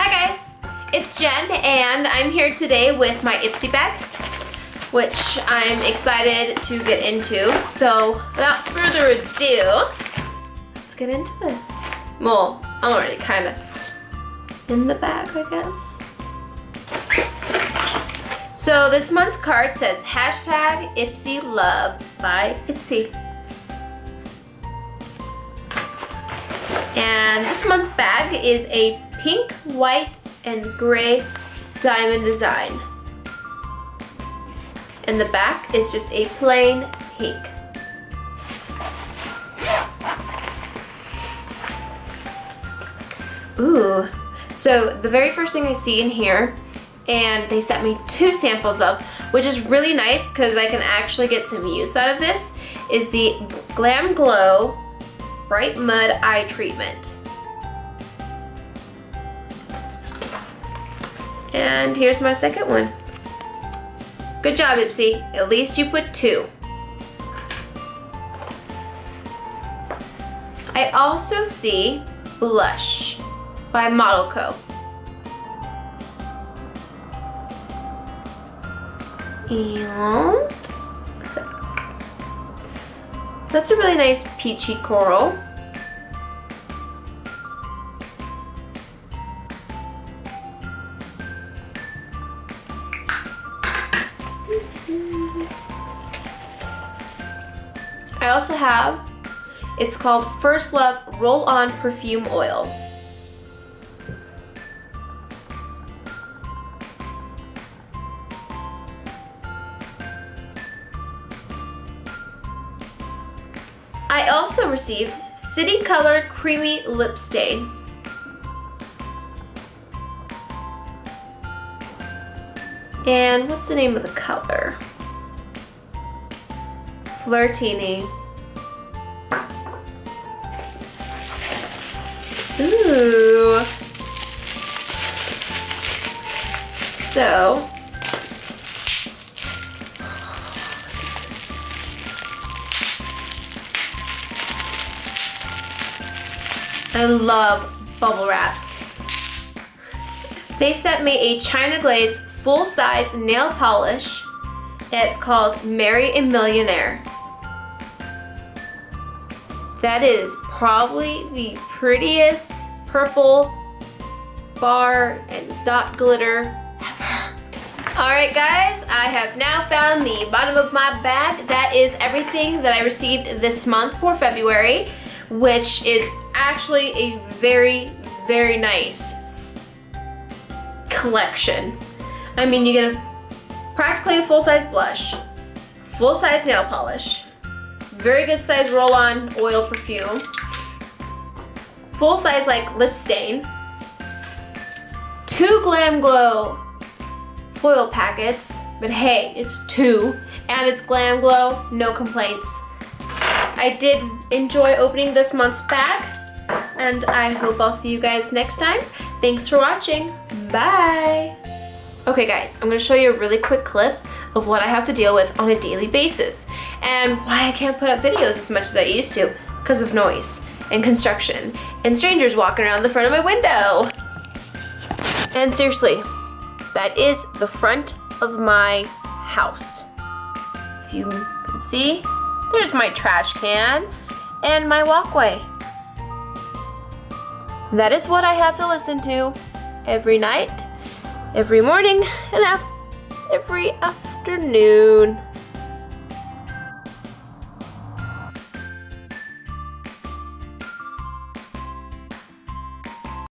Hi guys, it's Jen and I'm here today with my Ipsy bag, which I'm excited to get into. So without further ado, let's get into this. Well, I'm already kind of in the bag, I guess. So this month's card says hashtag Ipsy Love by Ipsy. And this month's bag is a pink, white, and gray diamond design. And the back is just a plain pink. Ooh, so the very first thing I see in here, and they sent me two samples of, which is really nice because I can actually get some use out of this, is the Glam Glow Bright Mud Eye Treatment. And here's my second one. Good job, Ipsy. At least you put two. I also see Blush by Model Co. And that's a really nice peachy coral. I also have, it's called First Love Roll On Perfume Oil. I also received City Color Creamy Lip Stain. And what's the name of the color? Flirtini. Ooh. So, I love bubble wrap. They sent me a China Glaze full-size nail polish. It's called Marry a Millionaire. That is probably the prettiest purple bar and dot glitter ever. Alright guys, I have now found the bottom of my bag. That is everything that I received this month for February, which is actually a very, very nice collection. I mean, you get a practically a full-size blush, full-size nail polish, very good size roll-on oil perfume, full-size like lip stain, two Glam Glow foil packets, but hey, it's two, and it's Glam Glow, no complaints. I did enjoy opening this month's bag, and I hope I'll see you guys next time. Thanks for watching. Bye. Okay guys, I'm gonna show you a really quick clip of what I have to deal with on a daily basis and why I can't put up videos as much as I used to because of noise and construction and strangers walking around the front of my window. And seriously, that is the front of my house. If you can see, there's my trash can and my walkway. That is what I have to listen to every night, every morning, and every afternoon.